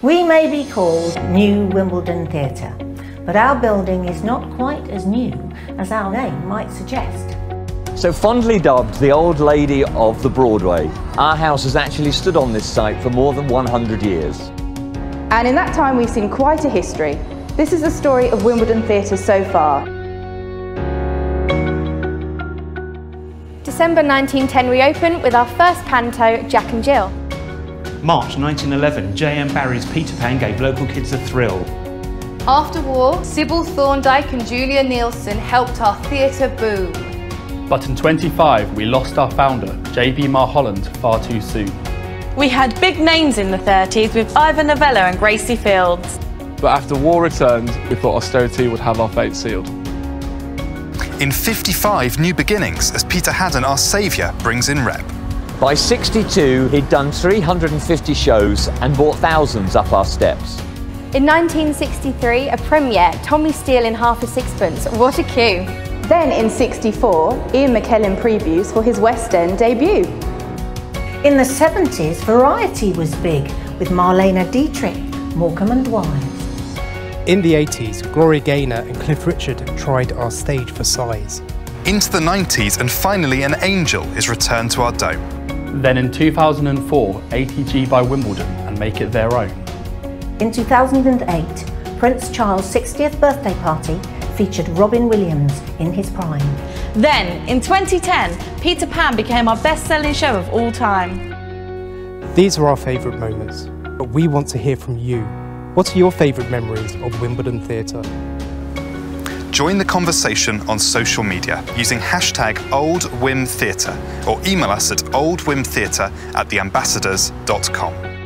We may be called New Wimbledon Theatre, but our building is not quite as new as our name might suggest. So fondly dubbed the Old Lady of the Broadway, our house has actually stood on this site for more than 100 years. And in that time we've seen quite a history. This is the story of Wimbledon Theatre so far. December 1910 we opened with our first panto, Jack and Jill. March 1911, J.M. Barrie's Peter Pan gave local kids a thrill. After war, Sybil Thorndike and Julia Neilson helped our theatre boom. But in 25, we lost our founder, J.B. Mulholland, far too soon. We had big names in the 30s with Ivor Novello and Gracie Fields. But after war returned, we thought austerity would have our fate sealed. In 55 new beginnings as Peter Haddon, our saviour, brings in rep. By 62, he'd done 350 shows and brought thousands up our steps. In 1963, a premiere, Tommy Steele in Half a Sixpence. What a cue! Then in 64, Ian McKellen previews for his West End debut. In the 70s, variety was big with Marlene Dietrich, Morecambe and Wise. In the 80s, Gloria Gaynor and Cliff Richard tried our stage for size. Into the 90s, and finally, an angel is returned to our dome. Then in 2004, ATG buy Wimbledon and make it their own. In 2008, Prince Charles' 60th birthday party featured Robin Williams in his prime. Then, in 2010, Peter Pan became our best-selling show of all time. These are our favourite moments, but we want to hear from you. What are your favourite memories of Wimbledon Theatre? Join the conversation on social media using hashtag OldWimbTheatre or email us at oldwimtheatre at theambassadors.com.